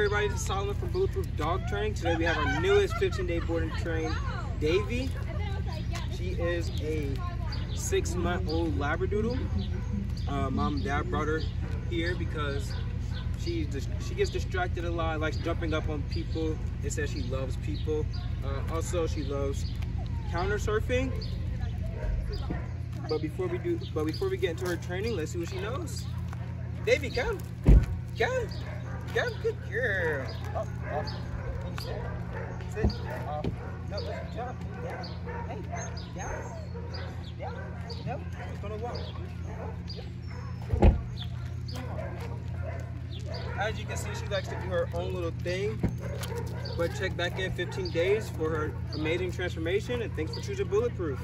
everybody, this is Solomon from Bulletproof Dog Training. Today we have our newest 15-day board and train, Davey. She is a six-month-old Labradoodle. Uh, Mom and Dad brought her here because she she gets distracted a lot, likes jumping up on people. It says she loves people. Uh, also, she loves counter surfing. But before we do, but before we get into her training, let's see what she knows. Davey, come, come. Good, good girl. Oh, oh. Uh, up, up. Sit. Up. No, jump. Down. Hey, down. Down. No, it's gonna walk. As you can see, she likes to do her own little thing. But check back in 15 days for her amazing transformation. And thanks for choosing Bulletproof.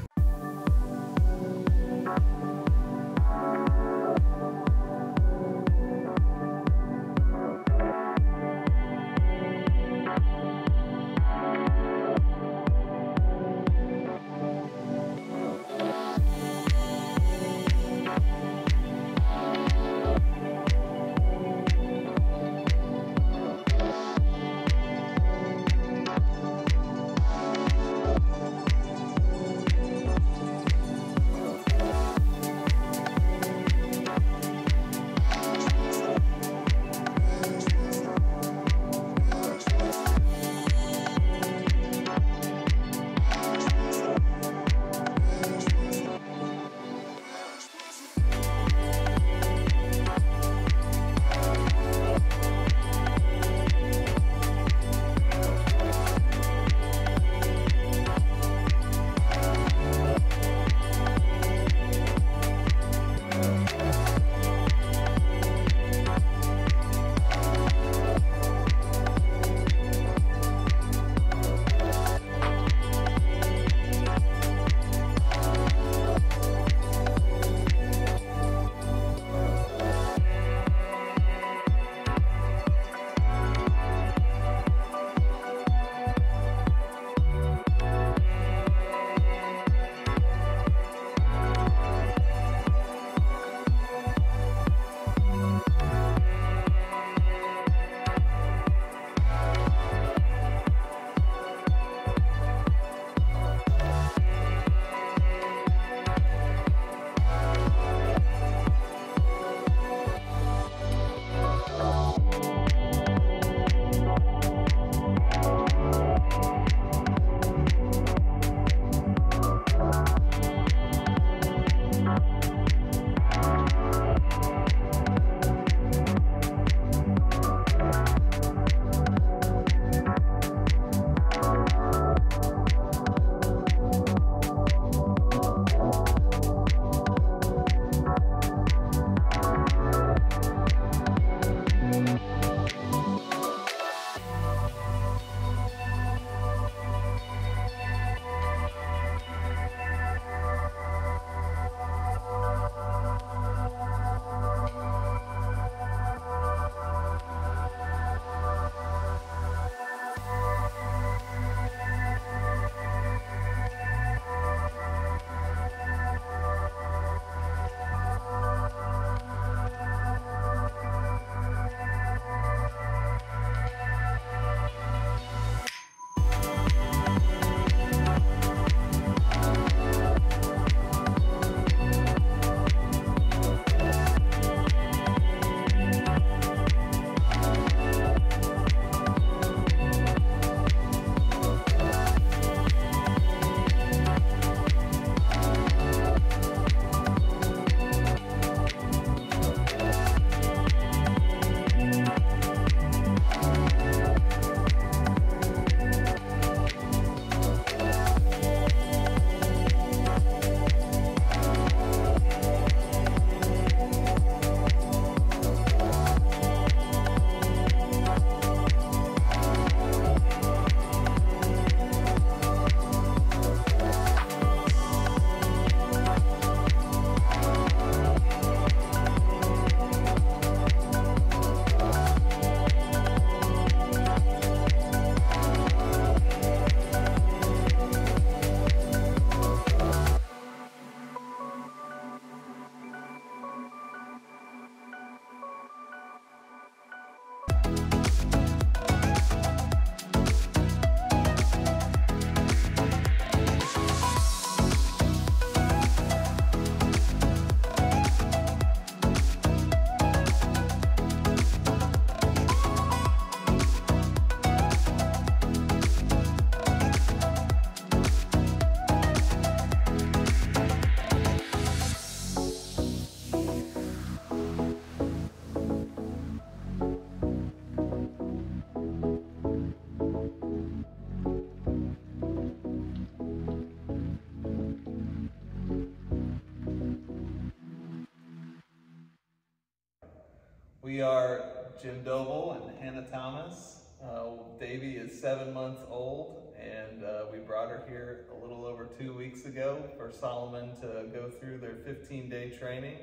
We are Jim Doble and Hannah Thomas. Uh, Davey is seven months old, and uh, we brought her here a little over two weeks ago for Solomon to go through their 15-day training.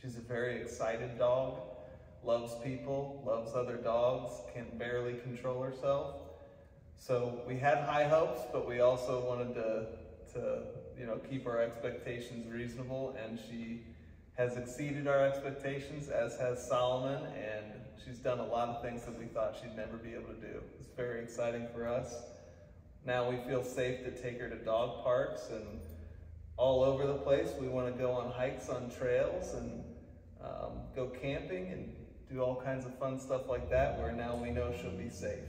She's a very excited dog, loves people, loves other dogs, can barely control herself. So we had high hopes, but we also wanted to, to you know, keep our expectations reasonable, and she has exceeded our expectations, as has Solomon, and she's done a lot of things that we thought she'd never be able to do. It's very exciting for us. Now we feel safe to take her to dog parks and all over the place. We want to go on hikes on trails and um, go camping and do all kinds of fun stuff like that where now we know she'll be safe.